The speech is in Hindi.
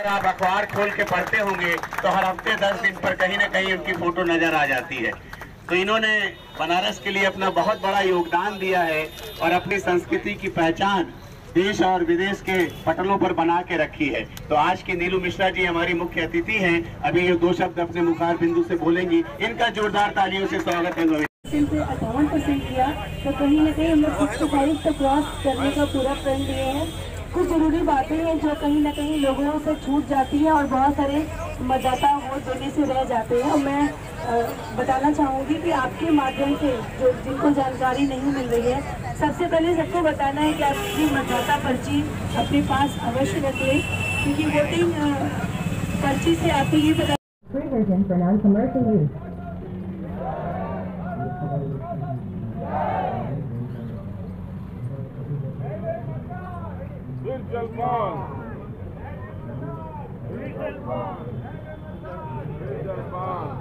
अगर आप अखबार खोल के पढ़ते होंगे तो हर हफ़्ते दस दिन पर कहीं ना कहीं उनकी फ़ोटो नज़र आ जाती है। तो इन्होंने बनारस के लिए अपना बहुत बड़ा योगदान दिया है और अपनी संस्कृति की पहचान देश और विदेश के पटलों पर बना के रखी है। तो आज की नीलू मिश्रा जी हमारी मुख्य अतिथि हैं। अभी ये दो शब्द अपने मुखार बिंदु से बोलेंगी। इनका जोरदार तालियों से स्वागत है अट्ठावन परसेंट किया तो कहीं ना कहीं हम लोग सिक्सटी फाइव तक क्रॉस करने का पूरा प्रण लिए हैं। कुछ ज़रूरी बातें हैं जो कहीं ना कहीं लोगों से छूट जाती हैं और बहुत सारे मतदाता वोट देने से रह जाते हैं और मैं बताना चाहूँगी कि आपके माध्यम से जो, जिनको जानकारी नहीं मिल रही है, सबसे पहले सबको बताना है कि आपकी मतदाता पर्ची अपने पास अवश्य रख क्योंकि वोटिंग पर्ची से आपको ये पता. Little Bond. Little Bond. Little Bond.